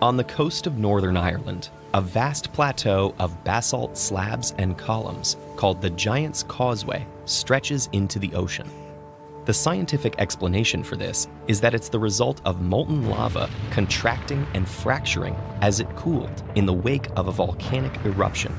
On the coast of Northern Ireland, a vast plateau of basalt slabs and columns called the Giant's Causeway stretches into the ocean. The scientific explanation for this is that it's the result of molten lava contracting and fracturing as it cooled in the wake of a volcanic eruption.